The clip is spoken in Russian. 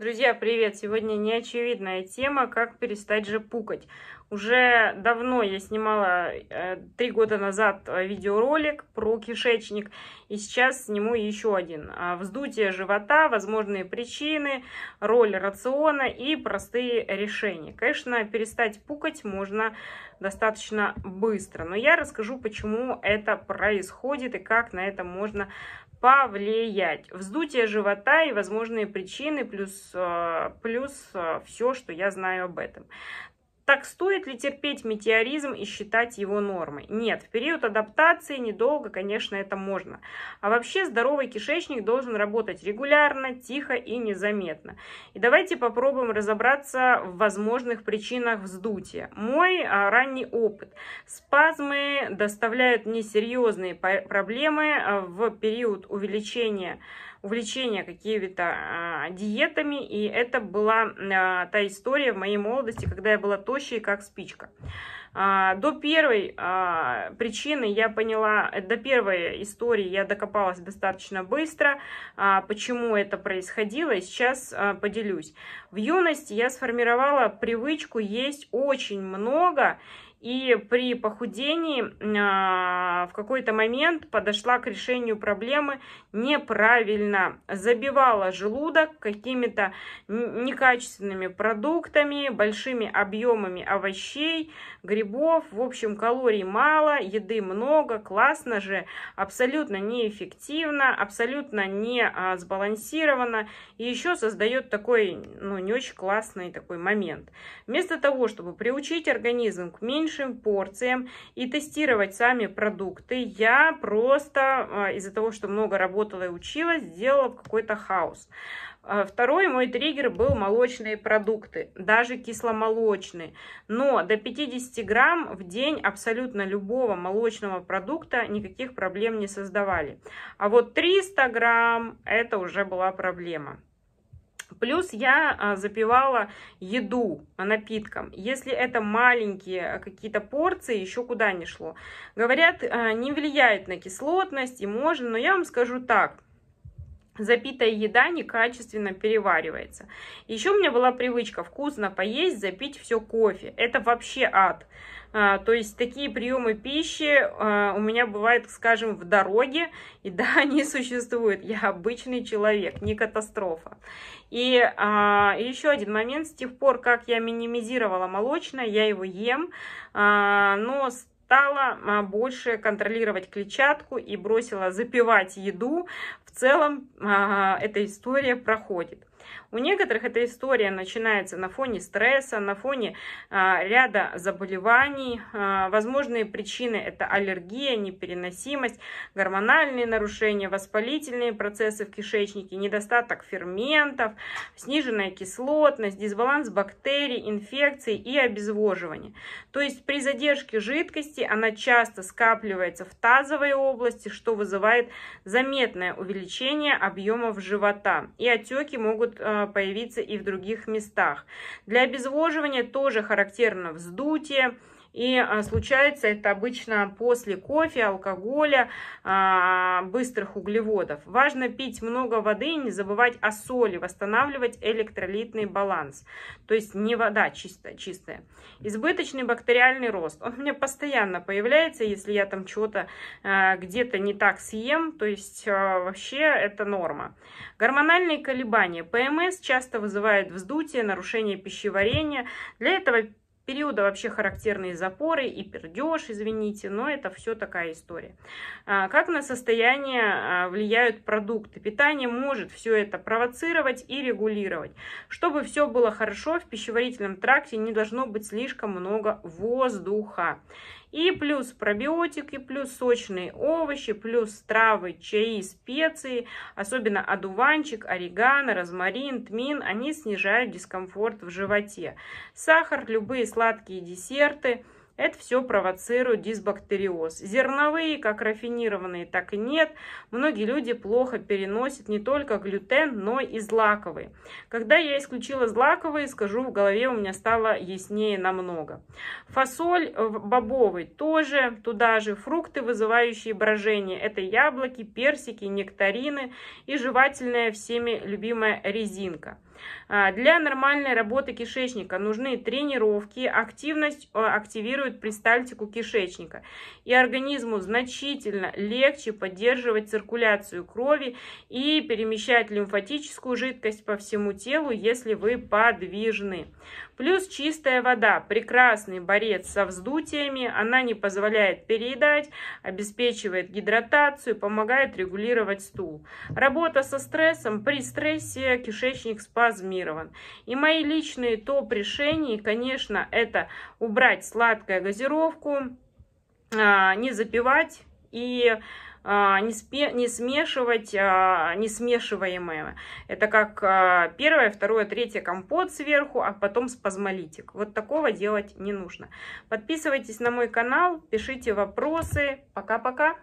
Друзья, привет! Сегодня неочевидная тема, как перестать же пукать. Уже давно я снимала, э, три года назад, э, видеоролик про кишечник, и сейчас сниму еще один. А, вздутие живота, возможные причины, роль рациона и простые решения. Конечно, перестать пукать можно достаточно быстро, но я расскажу, почему это происходит и как на это можно повлиять. Вздутие живота и возможные причины, плюс, э, плюс э, все, что я знаю об этом. Так стоит ли терпеть метеоризм и считать его нормой? Нет, в период адаптации недолго, конечно, это можно. А вообще здоровый кишечник должен работать регулярно, тихо и незаметно. И давайте попробуем разобраться в возможных причинах вздутия. Мой а, ранний опыт. Спазмы доставляют мне серьезные проблемы а, в период увеличения увлечения какими-то а, диетами, и это была а, та история в моей молодости, когда я была тощей, как спичка. А, до первой а, причины я поняла, до первой истории я докопалась достаточно быстро, а, почему это происходило, и сейчас поделюсь. В юности я сформировала привычку есть очень много, и при похудении э, в какой-то момент подошла к решению проблемы неправильно. Забивала желудок какими-то некачественными продуктами, большими объемами овощей, грибов. В общем, калорий мало, еды много, классно же, абсолютно неэффективно, абсолютно не а, сбалансировано. И еще создает такой, ну, не очень классный такой момент. Вместо того, чтобы приучить организм к меньше меньшим порциям и тестировать сами продукты. Я просто а, из-за того, что много работала и училась, сделала какой-то хаос. А, второй мой триггер был молочные продукты, даже кисломолочные. Но до 50 грамм в день абсолютно любого молочного продукта никаких проблем не создавали. А вот 300 грамм это уже была проблема. Плюс я а, запивала еду напитком. Если это маленькие а, какие-то порции, еще куда не шло. Говорят, а, не влияет на кислотность и можно, но я вам скажу так. Запитая еда некачественно переваривается. Еще у меня была привычка вкусно поесть, запить все кофе. Это вообще ад. А, то есть такие приемы пищи а, у меня бывают, скажем, в дороге, и да, они существуют. Я обычный человек, не катастрофа. И а, еще один момент, с тех пор, как я минимизировала молочное, я его ем, но стала а, больше контролировать клетчатку и бросила запивать еду. В целом а, эта история проходит. У некоторых эта история начинается на фоне стресса, на фоне а, ряда заболеваний. А, возможные причины это аллергия, непереносимость, гормональные нарушения, воспалительные процессы в кишечнике, недостаток ферментов, сниженная кислотность, дисбаланс бактерий, инфекции и обезвоживание. То есть при задержке жидкости она часто скапливается в тазовой области, что вызывает заметное увеличение объемов живота. И отеки могут Э, появиться и в других местах. Для обезвоживания тоже характерно вздутие, и а, случается это обычно после кофе, алкоголя, а, быстрых углеводов. Важно пить много воды и не забывать о соли, восстанавливать электролитный баланс. То есть не вода чистая, чистая. Избыточный бактериальный рост. Он у меня постоянно появляется, если я там что-то а, где-то не так съем. То есть вообще это норма. Гормональные колебания. ПМС часто вызывает вздутие, нарушение пищеварения. Для этого периода вообще характерные запоры и пердеж, извините, но это все такая история. А, как на состояние а, влияют продукты? Питание может все это провоцировать и регулировать. Чтобы все было хорошо, в пищеварительном тракте не должно быть слишком много воздуха. И плюс пробиотики, плюс сочные овощи, плюс травы, чаи, специи, особенно одуванчик, орегано, розмарин, тмин, они снижают дискомфорт в животе. Сахар, любые сладкие десерты – это все провоцирует дисбактериоз. Зерновые, как рафинированные, так и нет. Многие люди плохо переносят не только глютен, но и злаковые. Когда я исключила злаковые, скажу, в голове у меня стало яснее намного. Фасоль бобовый тоже туда же. Фрукты, вызывающие брожение. Это яблоки, персики, нектарины и жевательная всеми любимая резинка. А, для нормальной работы кишечника нужны тренировки, активность а, активирует пристальтику кишечника. И организму значительно легче поддерживать циркуляцию крови и перемещать лимфатическую жидкость по всему телу, если вы подвижны. Плюс чистая вода, прекрасный борец со вздутиями, она не позволяет переедать, обеспечивает гидратацию, помогает регулировать стул. Работа со стрессом, при стрессе кишечник спазмирован. И мои личные топ-решения, конечно, это убрать сладкую газировку, а, не запивать и а, не, спе, не смешивать а, несмешиваемое. Это как а, первое, второе, третье компот сверху, а потом спазмолитик. Вот такого делать не нужно. Подписывайтесь на мой канал, пишите вопросы. Пока-пока.